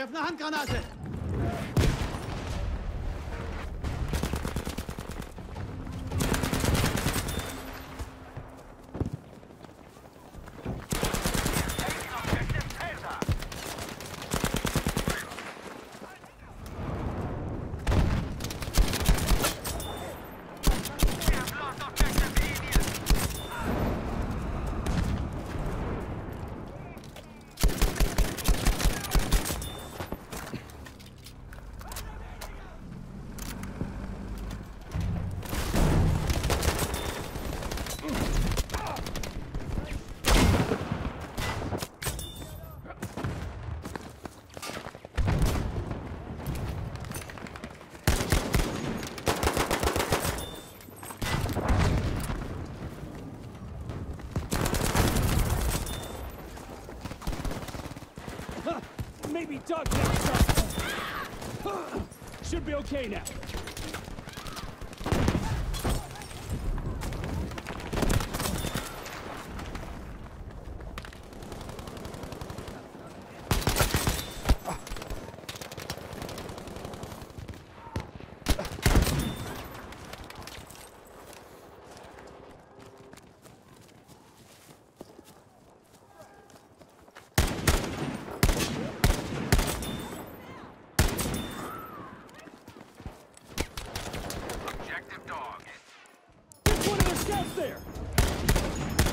werfe eine Handgranate. Dog next ah! Should be okay now. Scouts there!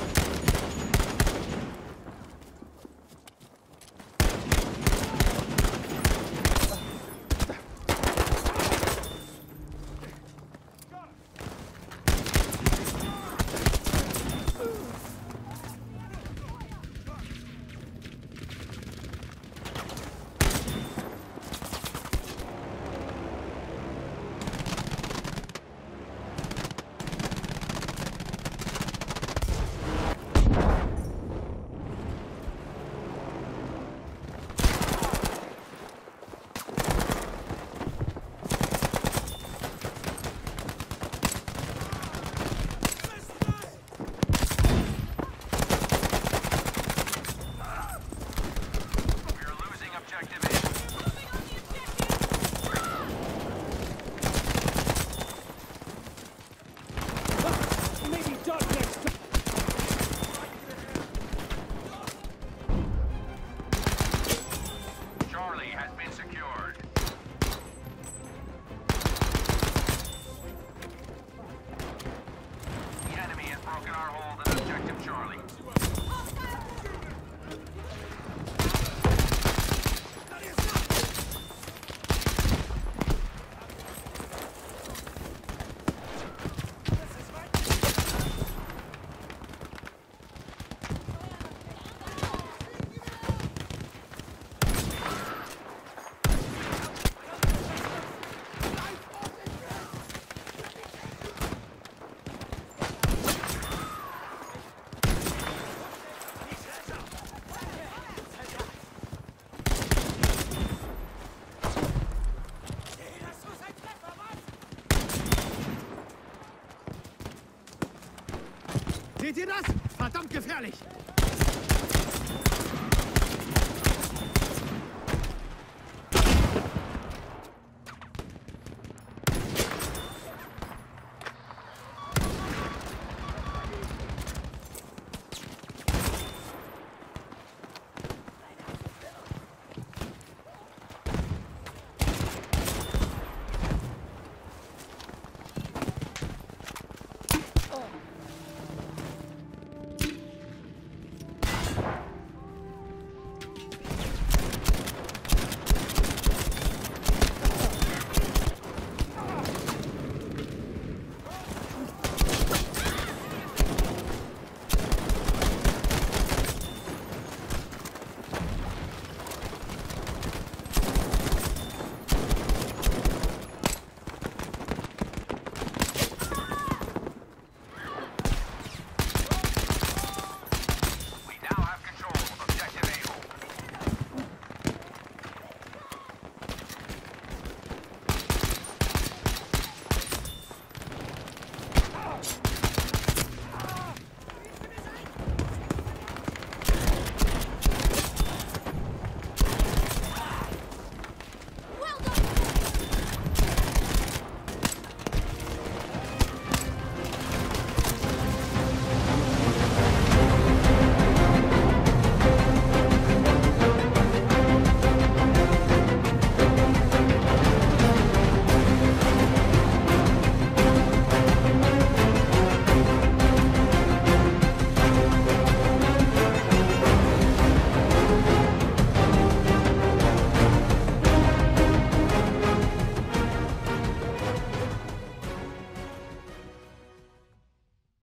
Seht ihr das? Verdammt gefährlich.